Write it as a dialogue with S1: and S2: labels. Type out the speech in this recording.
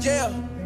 S1: Yeah.